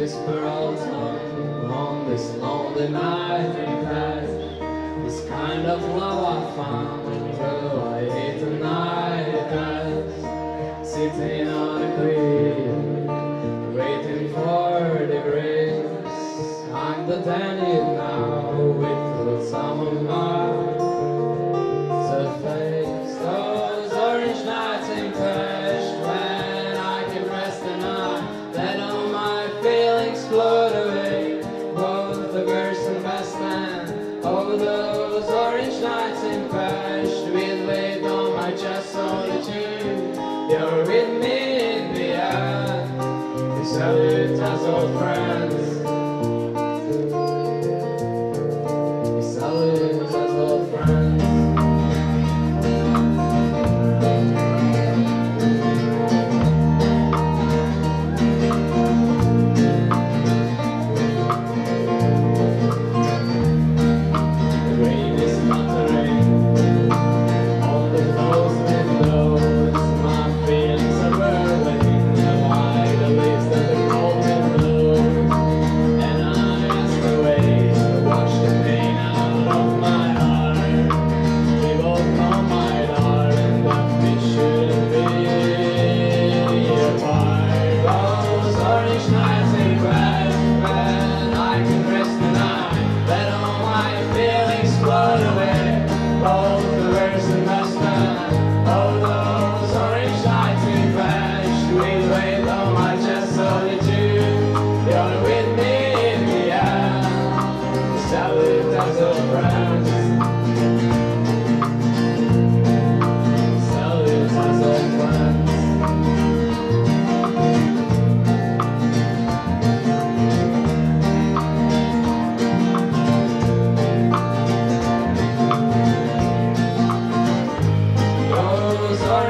Whisper all time on this lonely night in Paris. This kind of love I found, though I hate the night it. Sitting on a cliff, the Danube now, with some of my surface. Those orange nights in Paris when I can rest and I let all my feelings float away. Both the worst and best man. Oh, those orange nights in Paris with weight on my chest, solitude. You're with me in the end. We salute as old friends.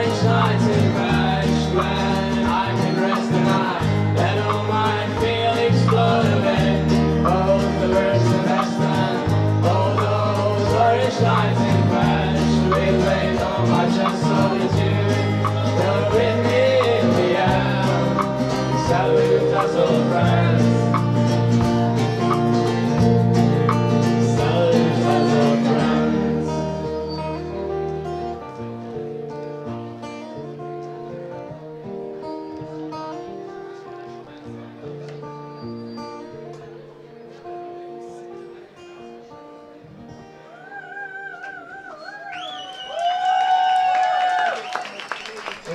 Worst and Paris, we laid on my chest solitude.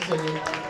Thanks, Annie.